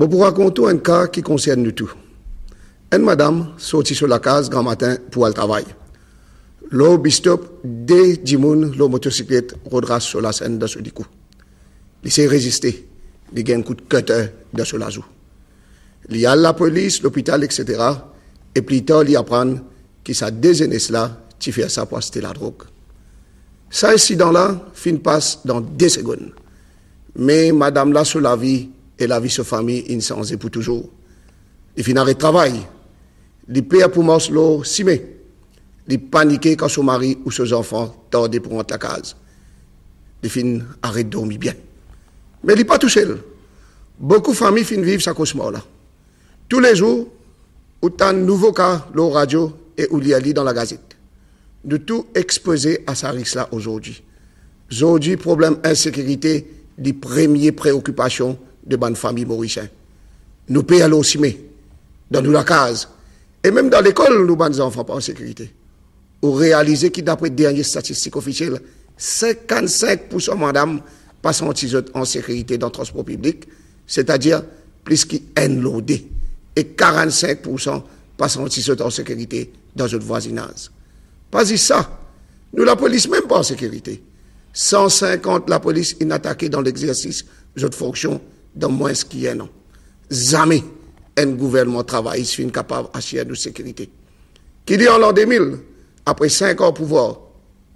Je vous raconter un cas qui concerne nous tous. Une madame sortit sur la case grand matin pour aller travail. L'eau bistop, dès Dimoun, l'eau motocyclette rodera sur la scène de ce coup. Il s'est résisté. Il a un coup de cutter de ce lazou. Il y a la police, l'hôpital, etc. Et plus tard, il apprend que sa déjeuner cela, tu fais ça pour acheter la drogue. Ça incident-là, fin passe dans deux secondes. Mais madame là, sur la vie, et la vie sur famille, il s'en pour toujours. Il finit de travail. Il paye pour Moslo, si mais. Il paniqué quand son mari ou ses enfants tordent pour rentrer à case. Il finit arrêter de dormir bien. Mais il n'est pas tout seul. Beaucoup de familles finissent vivre sa cause là. Tous les jours, autant de nouveaux cas, l'eau radio et y a dans la gazette. De tout exposé à sa risque là aujourd'hui. Aujourd'hui, problème insécurité, les premières préoccupations de bonne famille mauricienne. Nous payons aussi, mais dans la case. Et même dans l'école, nous, bonnes enfants, pas en sécurité. Vous réalisez que d'après les dernières statistiques officielles, 55% madame passent en sécurité dans le transport public, c'est-à-dire plus qu'ils NLOD. Et 45% passent en sécurité dans notre voisinage. Pas ça. Nous, la police, même pas en sécurité. 150 la police inattaquée dans l'exercice de notre fonction dans moins ce qui est non. Jamais un gouvernement travaille sur capable d'assurer de sécurité. Qu'il y a en l'an 2000, après cinq ans au pouvoir,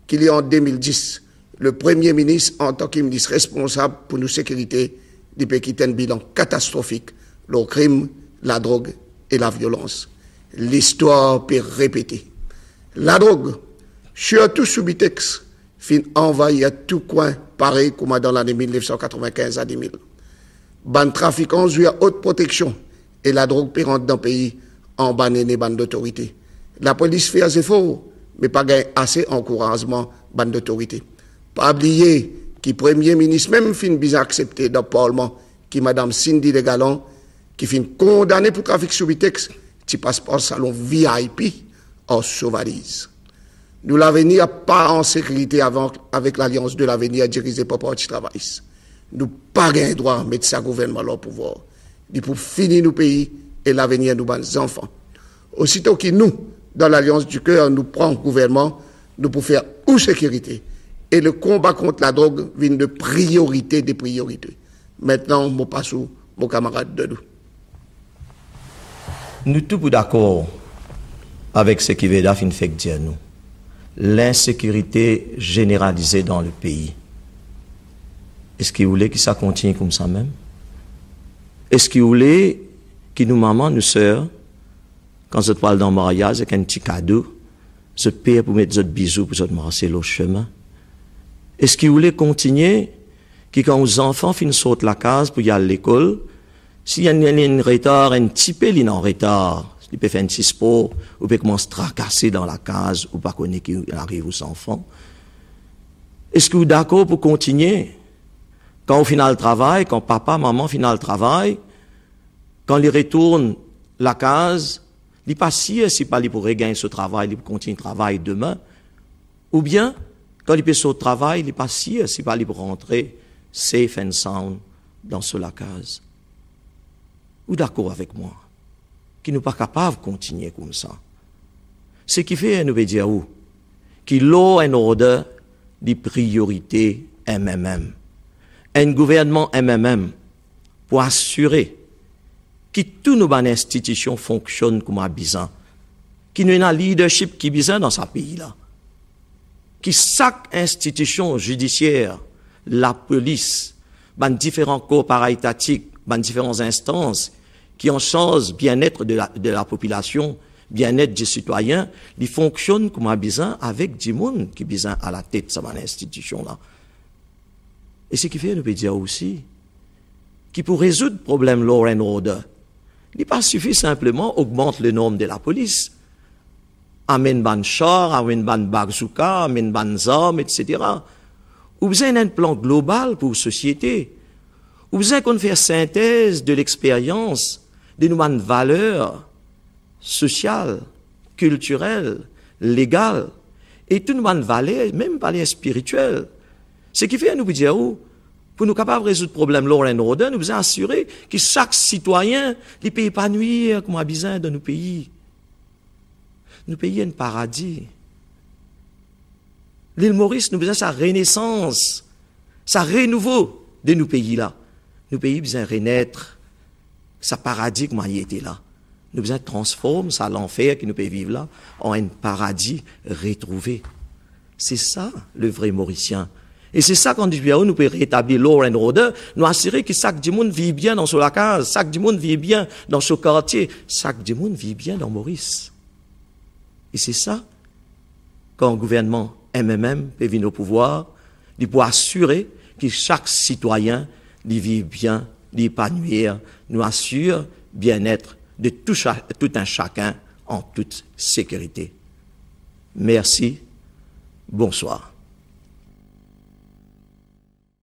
qu'il y en 2010, le Premier ministre, en tant que ministre responsable pour nos sécurités, du pays qui un bilan catastrophique, le crime, la drogue et la violence. L'histoire peut répéter. La drogue, surtout sous Bitex, fin envahir tout coin, pareil comme dans l'année 1995 à 2000 ban trafiquants à haute protection et la drogue pérante dans le pays en banné les bandes d'autorité. La police fait assez fort, mais pas assez encouragement ban d'autorité. Pas oublier que le premier ministre même fin bien accepté dans le Parlement, qui Madame Cindy de Galon, qui fin condamné pour trafic sous Vitex, qui passe par salon VIP en sauvalise. Nous l'avenir pas en sécurité avec l'alliance de l'avenir dirigée par Parti Travail nous pas le droit de mettre ce gouvernement au pouvoir. Il pour finir nos pays et l'avenir de nos enfants. Aussitôt que nous, dans l'Alliance du cœur, nous prenons gouvernement, nous pouvons faire une sécurité. Et le combat contre la drogue vient de priorité des priorités. Maintenant, je passe mon camarade de nous. Nous tous d'accord avec ce qui veut dire nous. L'insécurité généralisée dans le pays est-ce qu'il voulait que ça continue comme ça même? Est-ce qu'il voulait que nous, maman, nous sœurs, quand je parle dans le mariage, avec un petit cadeau, je paye pour mettre des bisous pour se marcher le chemin? Est-ce qu'il voulait continuer que quand les enfants finissent de la case pour y aller à l'école, s'il y a un retard, un petit peu en retard, il peut faire un petit sport, ou peut commencer à tracasser dans la case, ou pas connaître qu'il arrive aux enfants? Est-ce que vous êtes d'accord pour continuer? Quand au final travail, quand papa, maman final travail, quand il retourne la case, il pas si si pas pour regagner ce travail, il continue le travail demain. Ou bien, quand il peut au travail, il pas si pas pour rentrer safe and sound dans ce la case. Ou d'accord avec moi, qui n'est pas capable de continuer comme ça. Ce qui fait, nous veut dire où? Qu'il l'eau un ordre des priorités MMM un gouvernement MMM pour assurer que toutes nos institutions fonctionnent comme à qu'il y a un leadership qui besoin dans ce pays-là, que chaque institution judiciaire, la police, les différents corps paraétatiques, les différentes instances qui en charge bien-être de la, population, bien-être des citoyens, ils fonctionnent comme à besoin avec du monde qui besoin à la tête de cette institution-là. Et ce qui fait, nous peut dire aussi, qui pour résoudre le problème law and order, il n'est pas suffit simplement augmenter le nombre de la police. Amène ban char, amène ban bazooka, amène ban armes, etc. Ou besoin un plan global pour la société. Ou besoin qu'on fasse synthèse de l'expérience, de nos valeurs sociales, culturelles, légales, et toutes nos valeurs, même valeurs spirituelles. Ce qui fait, nous dire, Pour nous capables de résoudre le problème Lauren Roden, nous devons assurer que chaque citoyen, les pays épanouir comme besoin dans nos pays. Nos pays un paradis. L'île Maurice, nous besoin sa renaissance, sa renouveau de nos pays-là. Nos pays besoin renaître, sa paradis comme il était là. Nous besoin transformer ça l'enfer qui nous peut vivre là en un paradis retrouvé. C'est ça le vrai Mauricien. Et c'est ça qu'on dit, nous pouvons rétablir l'ordre and order, nous assurer que chaque monde vit bien dans la case, chaque monde vit bien dans ce quartier, chaque monde vit bien dans Maurice. Et c'est ça, le gouvernement MMM peut venir au pouvoir, il peut assurer que chaque citoyen vit bien, d'épanouir, nous assure bien-être de tout un chacun en toute sécurité. Merci. Bonsoir.